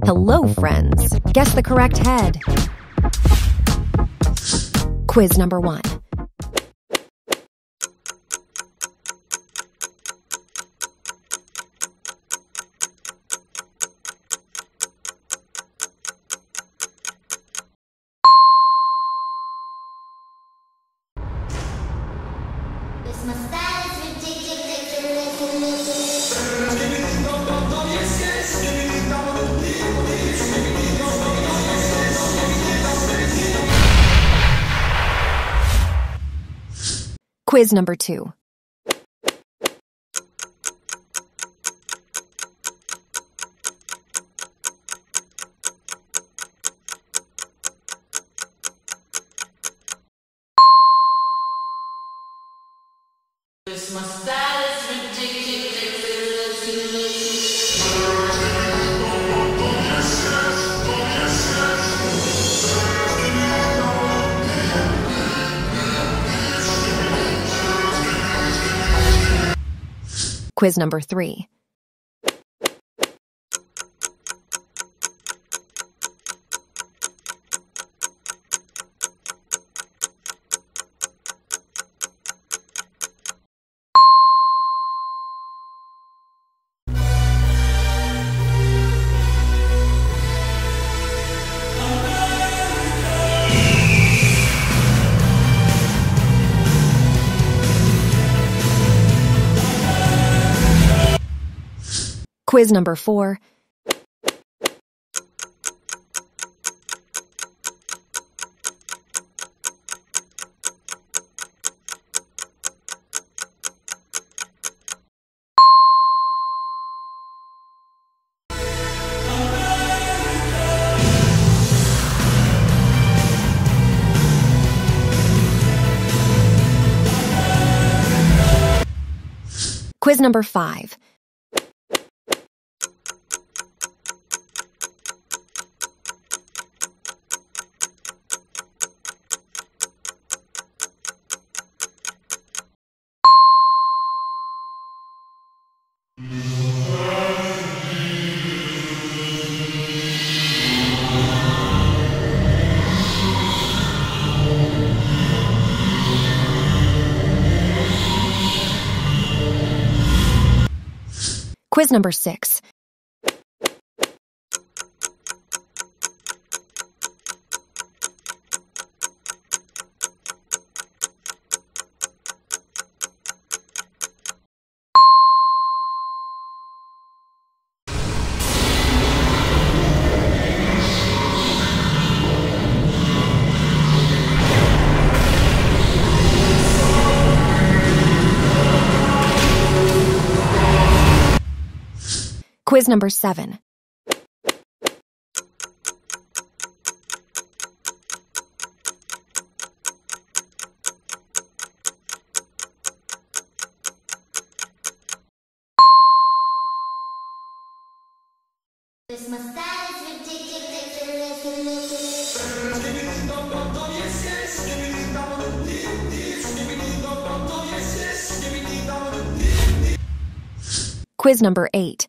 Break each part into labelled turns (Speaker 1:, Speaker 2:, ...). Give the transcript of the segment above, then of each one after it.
Speaker 1: Hello, friends. Guess the correct head. Quiz number one. Quiz number two. Quiz number three. Quiz number four. Quiz number five. Quiz number six. Quiz number seven. Quiz number eight.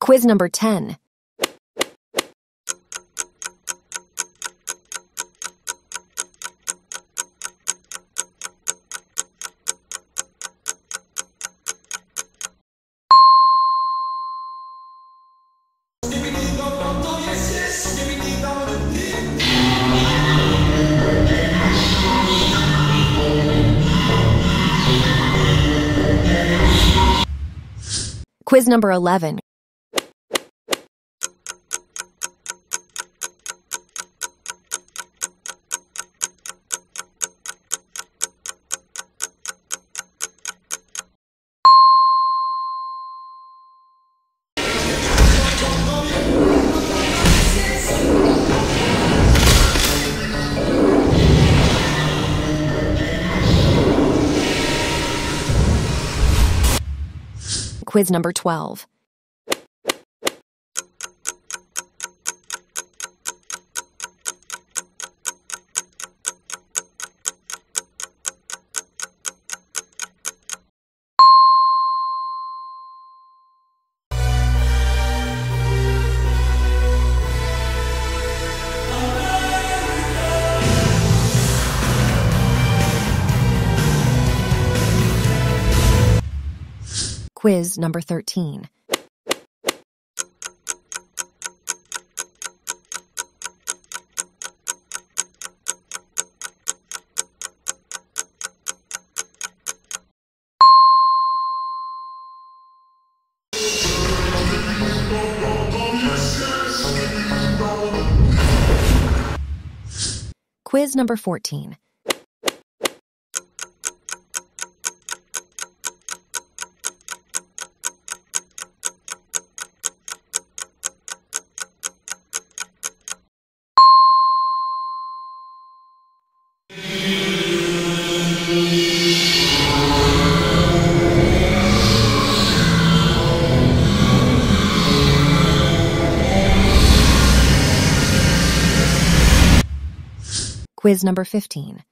Speaker 1: Quiz number 10. Quiz number 11. Quiz number 12. Quiz number 13. Quiz number 14. Quiz number 15.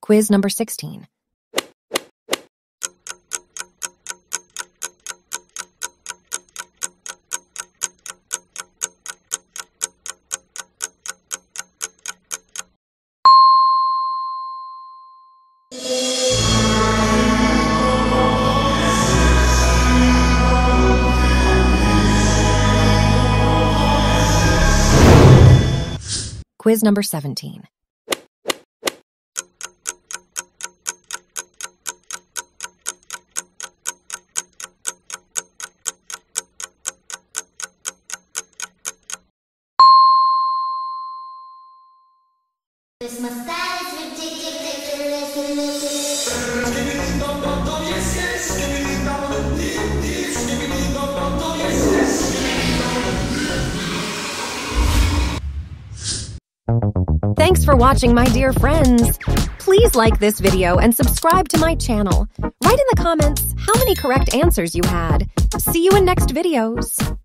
Speaker 1: Quiz number 16. Quiz number 17. For watching, my dear friends. Please like this video and subscribe to my channel. Write in the comments how many correct answers you had. See you in next videos.